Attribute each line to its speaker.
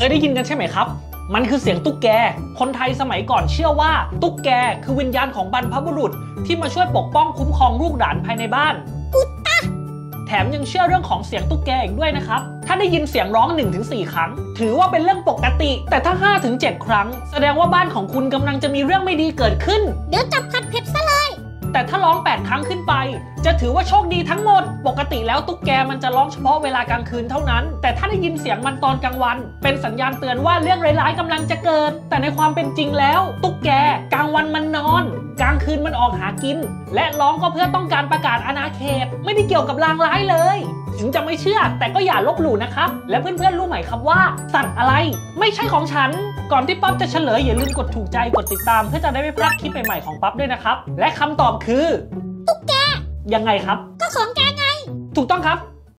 Speaker 1: เคยได้ยินกันใช่ไหมครับ มันคือเสียงตุ๊กแก คนไทยสมัยก่อนเชื่อว่า ตุ๊กแกคือวิญญาณของบรรพบุรุษ ที่มาช่วยปกป้องคุ้มครองลูกหลานภายในบ้าน แถมยังเชื่อเรื่องของเสียงตุ๊กแกอีกด้วยนะครับ ถ้าได้ยินเสียงร้อง 1-4 ครั้ง ถือว่าเป็นเรื่องปกติ แต่ถ้า 5-7 ครั้ง แสดงว่าบ้านของคุณกำลังจะมีเรื่องไม่ดีเกิดขึ้น
Speaker 2: เดี๋ยวจับผัดเผ็ดซะเลย
Speaker 1: แต่ถ้าร้อง 8 ครั้งขึ้นไปจะถือว่าโชคดีทั้งหมด ปกติแล้วตุ๊กแกมันจะร้องเฉพาะเวลากลางคืนเท่านั้น แต่ถ้าได้ยินเสียงมันตอนกลางวัน เป็นสัญญาณเตือนว่าเรื่องร้ายๆกำลังจะเกิด แต่ในความเป็นจริงแล้ว ตุ๊กแกกลางวันมันนอน กลางคืนมันออกหากิน และร้องก็เพื่อต้องการประกาศอาณาเขต ไม่ได้เกี่ยวกับลางร้ายเลย ถึงจะไม่เชื่อ แต่ก็อย่าลบหลู่นะครับ และเพื่อนๆรู้ไหมครับว่า สัตว์อะไร ไม่ใช่ของฉันก่อนที่ป๊อปจะเฉลยอย่าลืมกดถูกใจกดติดตาม เพื่อจะได้ไม่พลาดคลิปใหม่ๆของป๊อปด้วยนะครับ และคำตอบคือ ยังไงครับ
Speaker 2: ก็ของแกไง
Speaker 1: ถูกต้องครับ